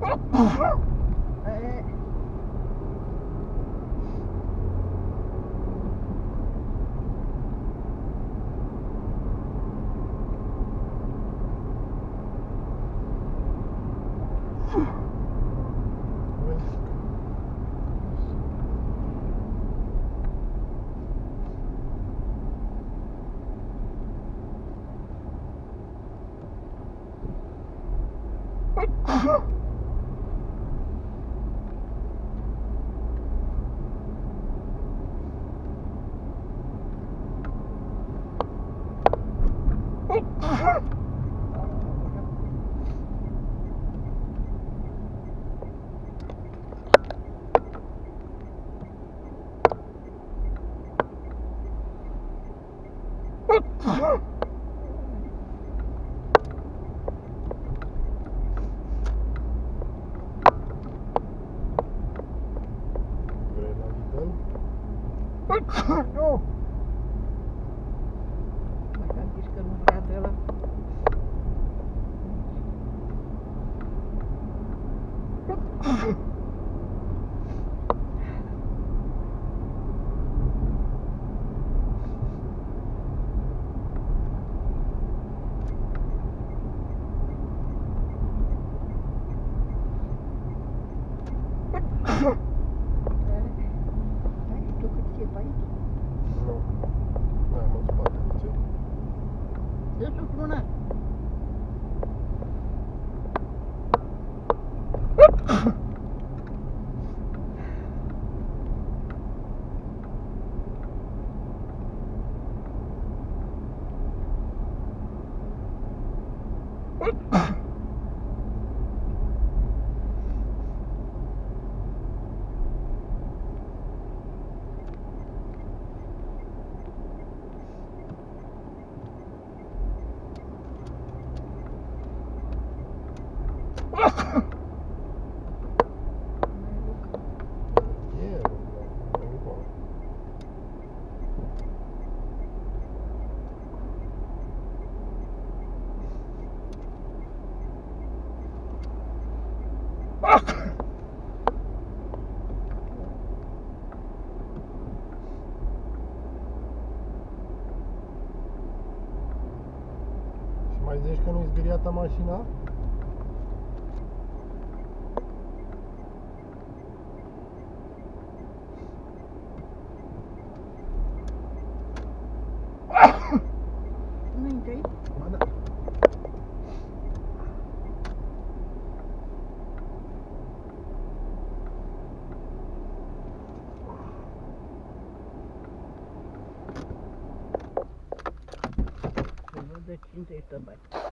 Huh? no! What? Mas desde que eu não esguiria a Tamachina Beziehungsweise dabei.